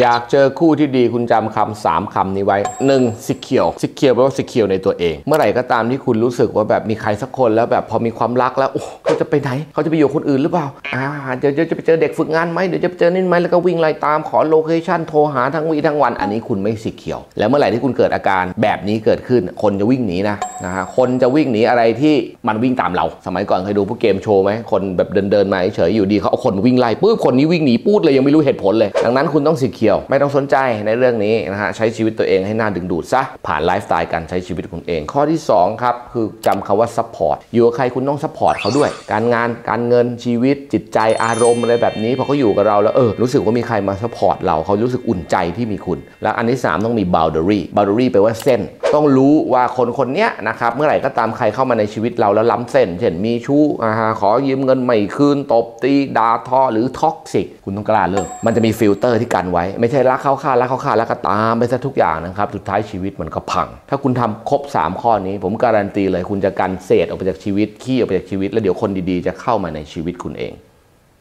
อยากเจอคู่ที่ดีคุณจำคำสามคำนี้ไว้ 1. secure secure แปลว่า secure ในตัวเอง เมื่อไหร่ก็ตามที่คุณรู้สึกว่าแบบมีใครสักคนแล้วแบบพอมีความรักแล้วโอ้เขาจะไปไหน เขาจะไปอยู่คนอื่นหรือเปล่าอ่าเดี๋ยวจะไปเจอเด็กฝึกงานไหมเดี๋ยวจะไปเจอนี่ไหมแล้วก็วิ่งไล่ตามขอ location โทรหาทั้งวีทั้งวัน อันนี้คุณไม่ secure แล้วเมื่อไหร่ที่คุณเกิดอาการแบบนี้เกิดขึ้นคนจะวิ่งหนีนะนะฮะคนจะวิ่งหนีอะไรที่มันวิ่งตามเรา สมัยก่อนเคยดูพวกเกมโชว์ไหมคนแบบเดินเดินมาเฉยอยู่ดีเขาเอาคนวิ่งไล่ปุ๊บคนนี้วิ่งหนีปู๊ดเลยยังไม่รู้เหตุผลเลย ดังนั้นคุณต้อง secure ไม่ต้องสนใจในเรื่องนี้นะฮะใช้ชีวิตตัวเองให้น่าดึงดูดซะผ่านไลฟ์สไตล์การใช้ชีวิตของเอง ข้อที่2ครับคือจำคำว่า support อยู่กับใครคุณต้อง support เขาด้วย การงานการเงินชีวิตจิตใจอารมณ์อะไรแบบนี้พอเขาอยู่กับเราแล้วเออรู้สึกว่ามีใครมา support เราเขารู้สึกอุ่นใจที่มีคุณ แล้วอันที่ 3 ต้องมี boundary boundary แปลว่าเส้น ต้องรู้ว่าคนคนนี้นะครับเมื่อไหร่ก็ตามใครเข้ามาในชีวิตเราแล้วล้ำเส้นเช่นมีชู้อาฮะขอยืมเงินไม่คืนตบตีด่าทอหรือ toxic คุณต้องกล้าเลิกมันจะมีฟิลเตอร์ที่กันไว้ ไม่ใช่รักเขาฆ่ารักเขาฆ่าแล้วก็ตามไปซะทุกอย่างนะครับสุดท้ายชีวิตมันก็พัง ถ้าคุณทำครบ 3 ข้อนี้ ผมการันตีเลยคุณจะกันเศษออกไปจากชีวิตขี้ออกไปจากชีวิต แล้วเดี๋ยวคนดีๆ จะเข้ามาในชีวิตคุณเอง